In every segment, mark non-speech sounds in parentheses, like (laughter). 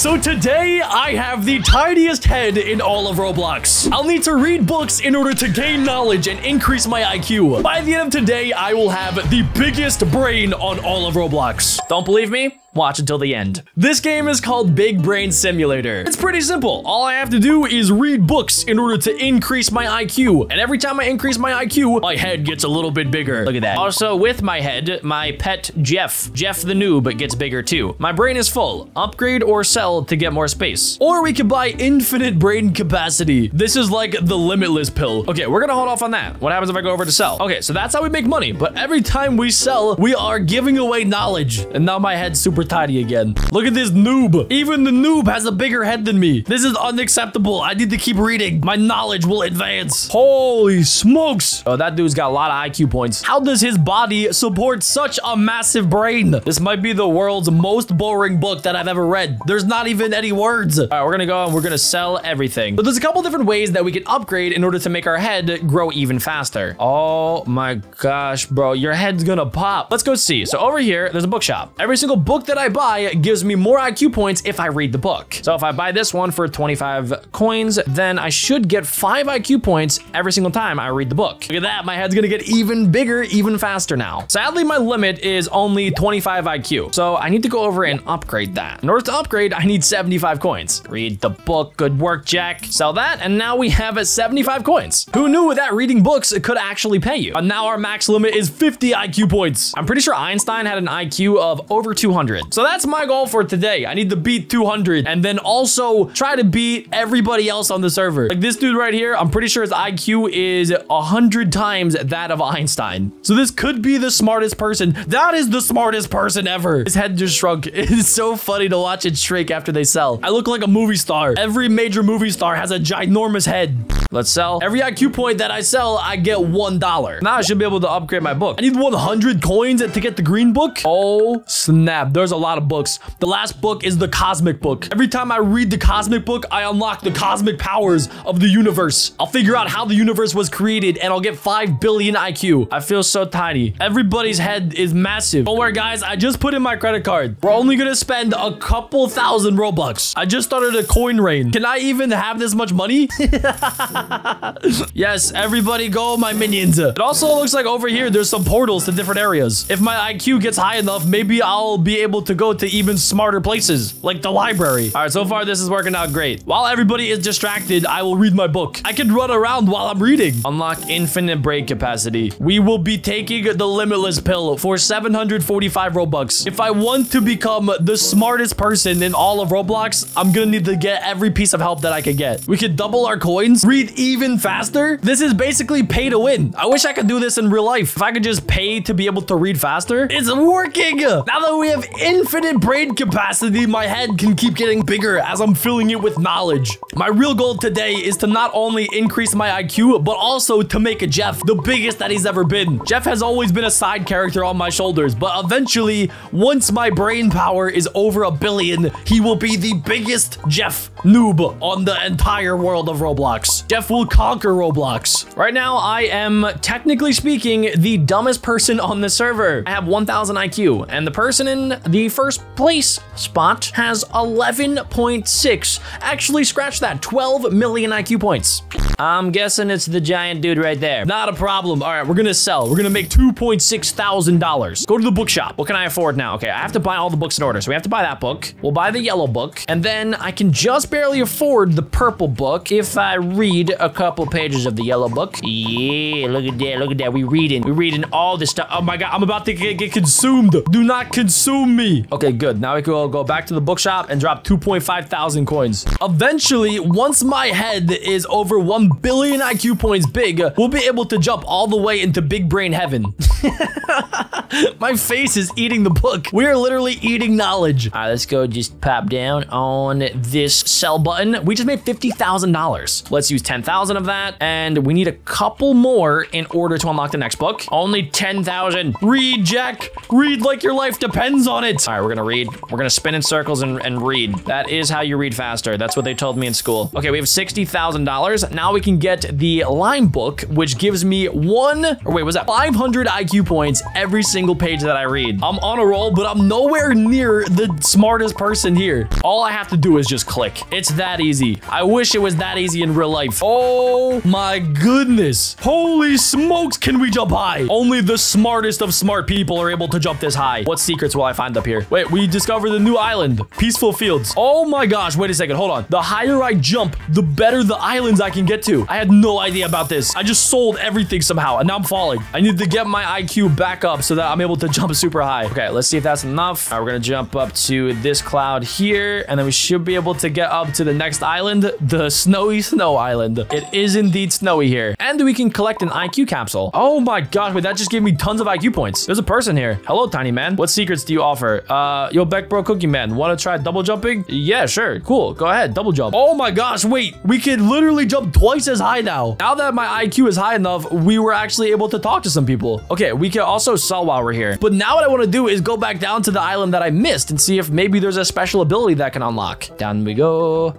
So today, I have the tiniest head in all of Roblox. I'll need to read books in order to gain knowledge and increase my IQ. By the end of today, I will have the biggest brain on all of Roblox. Don't believe me? Watch until the end. This game is called Big Brain Simulator. It's pretty simple. All I have to do is read books in order to increase my IQ. And every time I increase my IQ, my head gets a little bit bigger. Look at that. Also, with my head, my pet Jeff, Jeff the noob, gets bigger too. My brain is full. Upgrade or sell to get more space. Or we could buy infinite brain capacity. This is like the limitless pill. Okay, we're gonna hold off on that. What happens if I go over to sell? Okay, so that's how we make money. But every time we sell, we are giving away knowledge. And now my head's super super tiny again. Look at this noob. Even the noob has a bigger head than me. This is unacceptable. I need to keep reading. My knowledge will advance. Holy smokes. Oh, that dude's got a lot of IQ points. How does his body support such a massive brain? This might be the world's most boring book that I've ever read. There's not even any words. All right, we're gonna go and we're gonna sell everything. But there's a couple different ways that we can upgrade in order to make our head grow even faster. Oh my gosh, bro, your head's gonna pop. Let's go see. So over here, there's a bookshop. Every single book that I buy gives me more IQ points if I read the book. So if I buy this one for 25 coins, then I should get five IQ points every single time I read the book. Look at that, my head's gonna get even bigger, even faster now. Sadly, my limit is only 25 IQ. So I need to go over and upgrade that. In order to upgrade, I need 75 coins. Read the book, good work, Jack. Sell that, and now we have 75 coins. Who knew that reading books could actually pay you? And now our max limit is 50 IQ points. I'm pretty sure Einstein had an IQ of over 200. So that's my goal for today. I need to beat 200 and then also try to beat everybody else on the server. Like this dude right here, I'm pretty sure his IQ is 100 times that of Einstein. So this could be the smartest person. That is the smartest person ever. His head just shrunk. (laughs) It's so funny to watch it shrink after they sell. I look like a movie star. Every major movie star has a ginormous head. Let's sell. Every IQ point that I sell, I get $1. Now I should be able to upgrade my book. I need 100 coins to get the green book. Oh, snap. There's a lot of books. The last book is the cosmic book. Every time I read the cosmic book, I unlock the cosmic powers of the universe. I'll figure out how the universe was created and I'll get 5 billion IQ. I feel so tiny. Everybody's head is massive. Don't worry, guys. I just put in my credit card. We're only gonna spend a couple thousand Robux. I just started a coin rain. Can I even have this much money? (laughs) yes, everybody go, my minions. It also looks like over here, there's some portals to different areas. If my IQ gets high enough, maybe I'll be able to go to even smarter places, like the library. All right, so far this is working out great. While everybody is distracted, I will read my book. I can run around while I'm reading. Unlock infinite brain capacity. We will be taking the limitless pill for 745 Robux. If I want to become the smartest person in all of Roblox, I'm gonna need to get every piece of help that I can get. We could double our coins, read even faster. This is basically pay to win. I wish I could do this in real life. If I could just pay to be able to read faster, it's working. Now that we have infinite brain capacity, my head can keep getting bigger as I'm filling it with knowledge. My real goal today is to not only increase my IQ, but also to make a Jeff the biggest that he's ever been. Jeff has always been a side character on my shoulders, but eventually, once my brain power is over a billion, he will be the biggest Jeff noob on the entire world of Roblox. Jeff will conquer Roblox. Right now, I am, technically speaking, the dumbest person on the server. I have 1000 IQ, and the person in the first place spot has 11.6. Actually, scratch that, 12 million IQ points. I'm guessing it's the giant dude right there. Not a problem. All right, we're gonna sell. We're gonna make $2.6 thousand. Go to the bookshop. What can I afford now? Okay, I have to buy all the books in order. So we have to buy that book. We'll buy the yellow book. And then I can just barely afford the purple book if I read a couple pages of the yellow book. Yeah, look at that. Look at that. We reading. We reading all this stuff. Oh my God, I'm about to get, get consumed. Do not consume me. Okay, good. Now we can go back to the bookshop and drop 2.5 thousand coins. Eventually, once my head is over 1 billion IQ points big, we'll be able to jump all the way into big brain heaven. (laughs) my face is eating the book. We are literally eating knowledge. All right, let's go just pop down on this sell button. We just made $50,000. Let's use 10,000 of that. And we need a couple more in order to unlock the next book. Only 10,000. Read, Jack. Read like your life depends on it. All right, we're gonna read. We're gonna spin in circles and, and read. That is how you read faster. That's what they told me in school. Okay, we have $60,000. Now we can get the line book, which gives me one, or wait, was that 500 IQ points every single page that I read. I'm on a roll, but I'm nowhere near the smartest person here. All I have to do is just click. It's that easy. I wish it was that easy in real life. Oh my goodness. Holy smokes, can we jump high? Only the smartest of smart people are able to jump this high. What secrets will I find up here? Wait, we discovered the new island. Peaceful Fields. Oh my gosh, wait a second. Hold on. The higher I jump, the better the islands I can get to. I had no idea about this. I just sold everything somehow, and now I'm falling. I need to get my IQ back up so that I'm able to (laughs) jump super high. Okay, let's see if that's enough. All right, we're gonna jump up to this cloud here, and then we should be able to get up to the next island, the Snowy Snow Island. It is indeed snowy here. And we can collect an IQ capsule. Oh my gosh, wait, that just gave me tons of IQ points. There's a person here. Hello, tiny man. What secrets do you offer? Uh, yo, Beck Bro Cookie Man, wanna try double jumping? Yeah, sure, cool. Go ahead, double jump. Oh my gosh, wait, we can literally jump twice as high now. Now that my IQ is high enough, we were actually able to talk to some people. Okay, we can also sell while we're here. But now what I want to do is go back down to the island that I missed and see if maybe there's a special ability that can unlock. Down we go.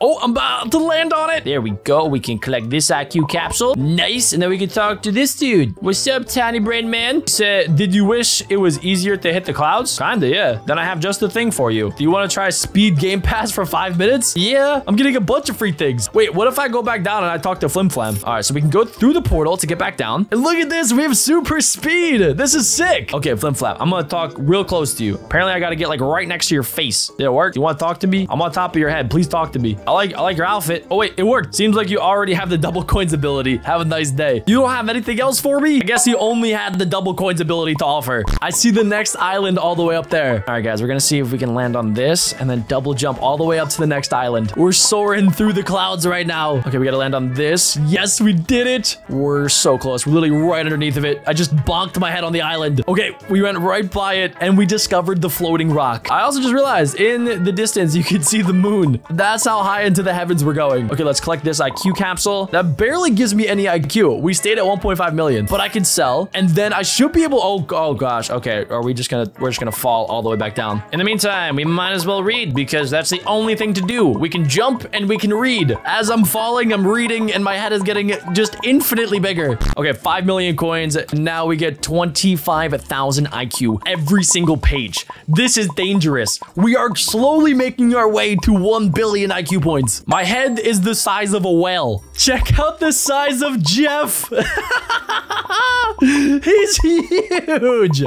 Oh, I'm about to land on it. There we go. We can collect this IQ capsule. Nice. And then we can talk to this dude. What's up, tiny brain man? Said, did you wish it was easier to hit the clouds? Kinda, yeah. Then I have just the thing for you. Do you want to try speed game pass for five minutes? Yeah, I'm getting a bunch of free things. Wait, what if I go back down and I talk to Flim Flam? All right, so we can go through the portal to get back down. And look at this. We have super speed. This is sick. Okay, Flim Flam, I'm to talk real close to you. Apparently, I got to get like right next to your face. Did it work? You want to talk to me? I'm on top of your head. Please talk to me. I like I like your outfit. Oh, wait, it worked. Seems like you already have the double coins ability. Have a nice day. You don't have anything else for me? I guess you only had the double coins ability to offer. I see the next island all the way up there. All right, guys, we're to see if we can land on this and then double jump all the way up to the next island. We're soaring through the clouds right now. Okay, we got to land on this. Yes, we did it. We're so close. We're literally right underneath of it. I just bonked my head on the island. Okay, we went right by it and we discovered the floating rock. I also just realized in the distance, you can see the moon. That's how high into the heavens we're going. Okay, let's collect this IQ capsule. That barely gives me any IQ. We stayed at 1.5 million, but I can sell and then I should be able, oh, oh gosh. Okay, are we just gonna, we're just gonna fall all the way back down. In the meantime, we might as well read because that's the only thing to do. We can jump and we can read. As I'm falling, I'm reading and my head is getting just infinitely bigger. Okay, 5 million coins. Now we get 25,000 IQ every single page. This is dangerous. We are slowly making our way to 1 billion IQ points. My head is the size of a whale. Check out the size of Jeff. (laughs) He's huge.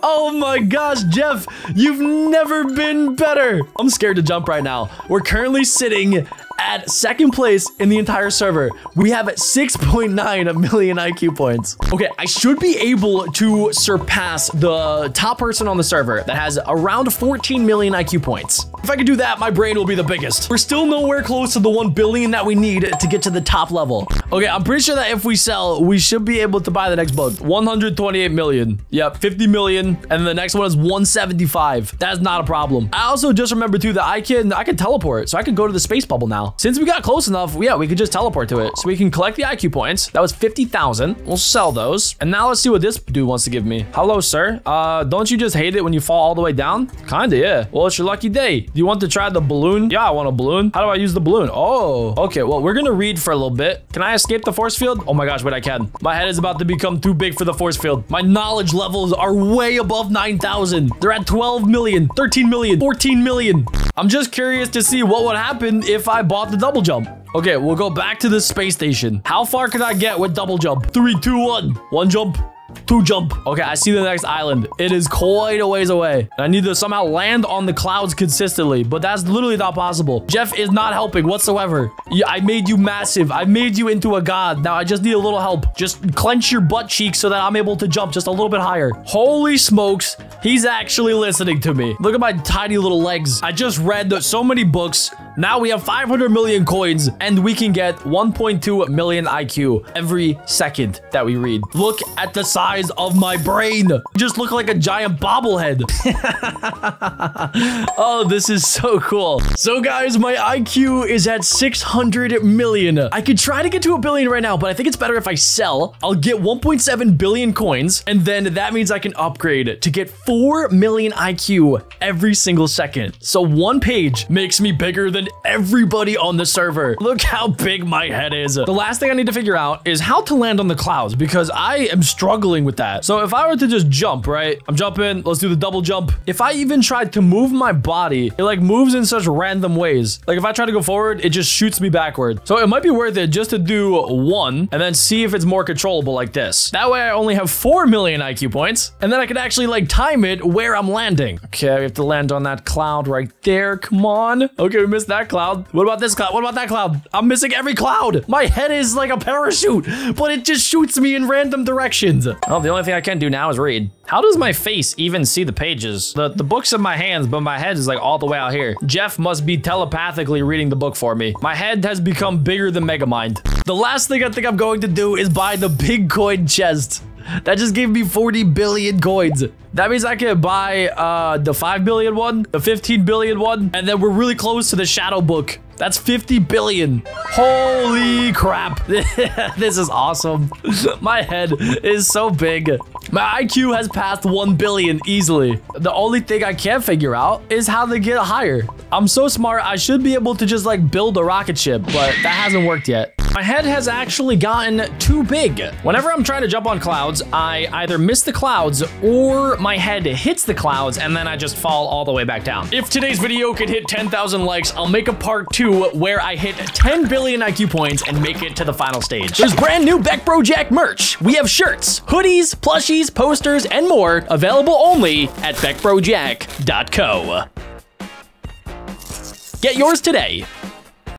Oh my gosh, Jeff, you've never been better. I'm scared to jump right now. We're currently sitting at second place in the entire server. We have 6.9 million IQ points. Okay, I should be able to surpass the top person on the server that has around 14 million IQ points. If I could do that, my brain will be the biggest. We're still nowhere close to the 1 billion that we need to get to the top level. Okay, I'm pretty sure that if we sell, we should be able to buy the next book. 128 million. Yep, 50 million. And the next one is 175. That's not a problem. I also just remember too that I can I can teleport. So I can go to the space bubble now. Since we got close enough, yeah, we could just teleport to it. So we can collect the IQ points. That was 50,000. We'll sell those. And now let's see what this dude wants to give me. Hello, sir. Uh, don't you just hate it when you fall all the way down? Kinda, yeah. Well, it's your lucky day. Do you want to try the balloon? Yeah, I want a balloon. How do I use the balloon? Oh, okay. Well, we're gonna read for a little bit. Can I escape the force field? Oh my gosh, wait, I can. My head is about to become too big for the force field. My knowledge levels are way above 9,000. They're at 12 million, 13 million, 14 million. I'm just curious to see what would happen if I bought the double jump. Okay, we'll go back to the space station. How far can I get with double jump? Three, two, one. One jump. Two jump. Okay, I see the next island. It is quite a ways away. I need to somehow land on the clouds consistently, but that's literally not possible. Jeff is not helping whatsoever. Yeah, I made you massive. I made you into a god. Now I just need a little help. Just clench your butt cheeks so that I'm able to jump just a little bit higher. Holy smokes. He's actually listening to me. Look at my tiny little legs. I just read so many books. Now we have 500 million coins and we can get 1.2 million IQ every second that we read. Look at the size of my brain. Just look like a giant bobblehead. (laughs) oh, this is so cool. So guys, my IQ is at 600 million. I could try to get to a billion right now, but I think it's better if I sell. I'll get 1.7 billion coins and then that means I can upgrade to get 4 million IQ every single second. So one page makes me bigger than everybody on the server. Look how big my head is. The last thing I need to figure out is how to land on the clouds because I am struggling with that. So if I were to just jump, right? I'm jumping. Let's do the double jump. If I even tried to move my body, it like moves in such random ways. Like if I try to go forward, it just shoots me backward. So it might be worth it just to do one and then see if it's more controllable like this. That way I only have 4 million IQ points and then I can actually like time where I'm landing. Okay, we have to land on that cloud right there. Come on. Okay, we missed that cloud. What about this cloud? What about that cloud? I'm missing every cloud. My head is like a parachute, but it just shoots me in random directions. Oh, the only thing I can do now is read. How does my face even see the pages? The, the book's in my hands, but my head is like all the way out here. Jeff must be telepathically reading the book for me. My head has become bigger than Megamind. The last thing I think I'm going to do is buy the big coin chest. That just gave me 40 billion coins. That means I can buy uh, the 5 billion one, the 15 billion one, and then we're really close to the shadow book. That's 50 billion. Holy crap. (laughs) this is awesome. My head is so big. My IQ has passed 1 billion easily. The only thing I can't figure out is how to get higher. I'm so smart, I should be able to just like build a rocket ship, but that hasn't worked yet. My head has actually gotten too big. Whenever I'm trying to jump on clouds, I either miss the clouds or my head hits the clouds and then I just fall all the way back down. If today's video could hit 10,000 likes, I'll make a part two where I hit 10 billion IQ points and make it to the final stage. There's brand new Beck Bro Jack merch. We have shirts, hoodies, plushies, posters, and more available only at beckbrojack.co. Get yours today